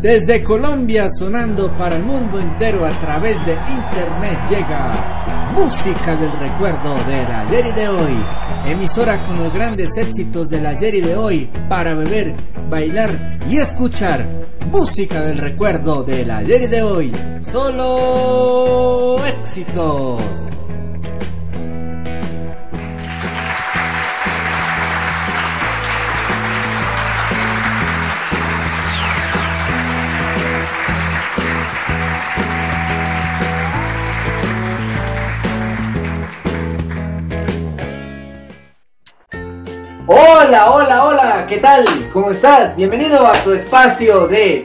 Desde Colombia sonando para el mundo entero a través de internet llega Música del recuerdo del ayer y de hoy. Emisora con los grandes éxitos del ayer y de hoy para beber, bailar y escuchar. Música del recuerdo del ayer y de hoy. Solo éxitos. Hola, hola, hola, ¿qué tal? ¿Cómo estás? Bienvenido a tu espacio de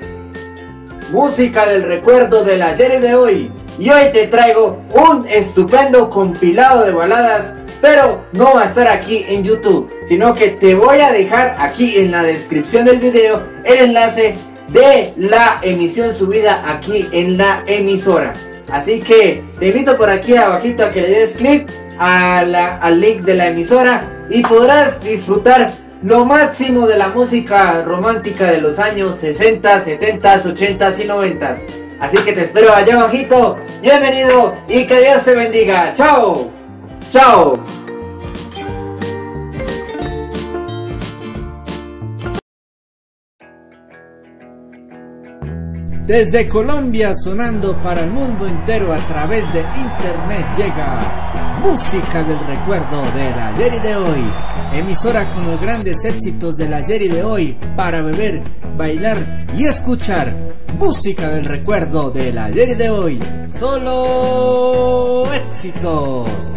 música del recuerdo del ayer y de hoy. Y hoy te traigo un estupendo compilado de baladas, pero no va a estar aquí en YouTube, sino que te voy a dejar aquí en la descripción del video el enlace de la emisión subida aquí en la emisora. Así que te invito por aquí abajito a que le des clic al link de la emisora y podrás disfrutar lo máximo de la música romántica de los años 60, 70, 80 y 90. Así que te espero allá abajito. Bienvenido y que Dios te bendiga. Chao. Chao. Desde Colombia sonando para el mundo entero a través de internet llega Música del recuerdo del ayer y de hoy. Emisora con los grandes éxitos del ayer y de hoy para beber, bailar y escuchar. Música del recuerdo del ayer y de hoy. Solo éxitos.